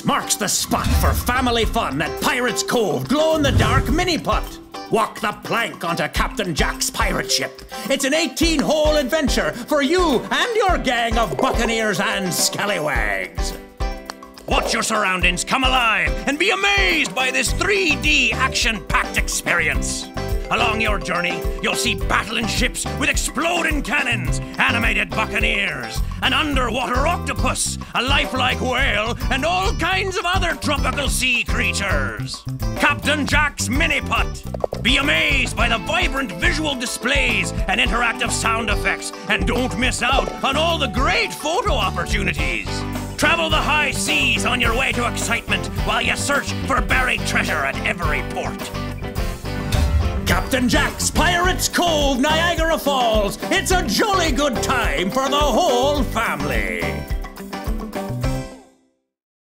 Marks the spot for family fun at Pirates Cove Glow in the Dark Mini Putt. Walk the plank onto Captain Jack's pirate ship. It's an 18 hole adventure for you and your gang of buccaneers and scallywags. Watch your surroundings come alive and be amazed by this 3D action packed experience. Along your journey, you'll see battling ships with exploding cannons, animated buccaneers, an underwater octopus, a lifelike whale, and all kinds of other tropical sea creatures. Captain Jack's Mini Putt. Be amazed by the vibrant visual displays and interactive sound effects, and don't miss out on all the great photo opportunities. Travel the high seas on your way to excitement while you search for buried treasure at every port. Captain Jack's Pirates Cove, Niagara Falls. It's a jolly good time for the whole family.